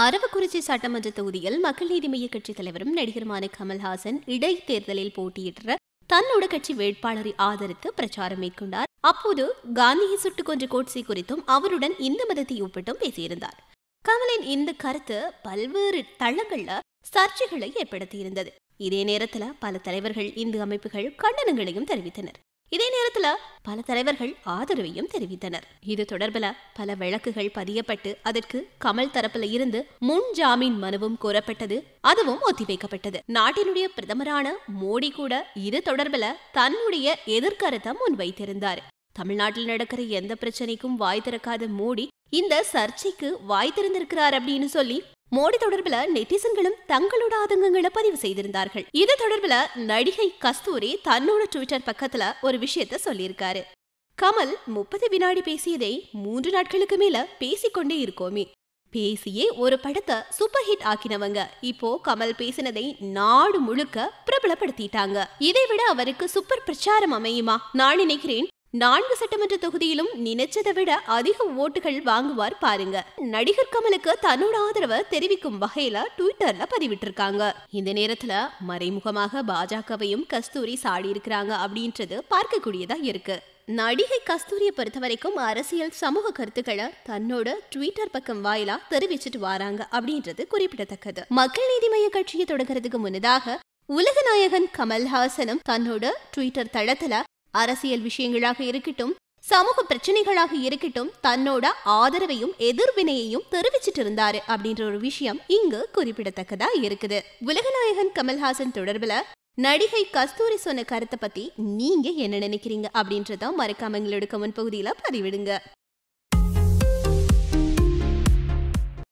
அரவக்குறிச்சி சட்டமன்ற தொகுதியில் மக்கள் நீதி மய்ய கட்சித் தலைவரும் நடிகருமான கமல்ஹாசன் இடைத்தேர்தலில் போட்டியிட்ட தன்னோட கட்சி வேட்பாளரை ஆதரித்து பிரச்சாரம் மேற்கொண்டார். அப்போது காந்தியை சுட்டுக் கொன்ற கோட்சே குறித்தும் அவருடன் இந்த மதத்தை ஒப்பிட்டும் பேசியிருந்தார். கமலின் இந்த கருத்து பல்வேறு தளங்கள்ல சர்ச்சைகளை ஏற்படுத்தியிருந்தது. இதே நேரத்துல பல தலைவர்கள் இந்து அமைப்புகள் கண்டனங்களையும் தெரிவித்தனர். இதே நேரத்துல பல தலைவர்கள் ஆதரவையும் தெரிவித்தனர். இது தொடர்பில் பல வழக்குகள் பதியப்பட்டு அதற்கு கமல் தரப்புல இருந்து முன் ஜாமீன் மனுவும் கோரப்பட்டது. அதுவும் ஒத்திவைக்கப்பட்டது. நாட்டினுடைய பிரதமரான மோடி கூட இது தொடர்பில் தன்னுடைய எதிர்கருத்தை முன்வைத்திருந்தார். தமிழ்நாட்டில் நடக்கிற எந்த பிரச்சனைக்கும் வாய் திறக்காத மோடி இந்த சர்ச்சைக்கு வாய் திறந்திருக்கிறார் அப்படின்னு சொல்லி மோடி தொடர்புல நெட்டிசன்களும் தங்களோட ஆதங்கங்களை பதிவு செய்திருந்தார்கள். இது தொடர்புல நடிகை கஸ்தூரி தன்னோட ட்விட்டர் பக்கத்துல ஒரு விஷயத்த சொல்லியிருக்காரு. கமல் முப்பது வினாடி பேசியதை மூன்று நாட்களுக்கு மேல பேசிக்கொண்டே இருக்கோமே. பேசியே ஒரு படத்தை சூப்பர் ஹிட் ஆக்கினவங்க. இப்போ கமல் பேசினதை நாடு முழுக்க பிரபலப்படுத்திட்டாங்க. இதை விட அவருக்கு சூப்பர் பிரச்சாரம் அமையுமா? நான் நினைக்கிறேன் நான்கு சட்டமன்ற தொகுதியிலும் நினைச்சதை விட அதிக ஓட்டுகள் வாங்குவார் பாருங்க. நடிகர் கமலுக்கு தன்னோட ஆதரவை தெரிவிக்கும் வகையில ட்விட்டர்ல பதிவிட்டிருக்காங்க. இந்த நேரத்துல மறைமுகமாக பாஜகவையும் கஸ்தூரி சாடி இருக்கிறாங்க அப்படின்றது பார்க்கக்கூடியதா இருக்கு. நடிகை கஸ்தூரியை பொறுத்த வரைக்கும் அரசியல் சமூக கருத்துக்களை தன்னோட ட்விட்டர் பக்கம் வாயிலா தெரிவிச்சிட்டு வராங்க அப்படின்றது குறிப்பிடத்தக்கது. மக்கள் நீதி மய்ய கட்சியை தொடங்குறதுக்கு முன்னதாக உலகநாயகன் கமல்ஹாசனும் தன்னோட ட்விட்டர் தளத்துல அரசியல் விஷயங்களாக இருக்கட்டும் சமூக பிரச்சனைகளாக இருக்கட்டும் தன்னோட ஆதரவையும் எதிர்வினையையும் தெரிவிச்சிட்டு இருந்தாரு அப்படின்ற ஒரு விஷயம் இங்கு குறிப்பிடத்தக்கதா இருக்குது. உலகநாயகன் கமல்ஹாசன் தொடர்புல நடிகை கஸ்தூரி சொன்ன கருத்தை பத்தி நீங்க என்ன நினைக்கிறீங்க அப்படின்றத மறக்காம எங்களோட கமெண்ட் பகுதியில பதிவிடுங்க.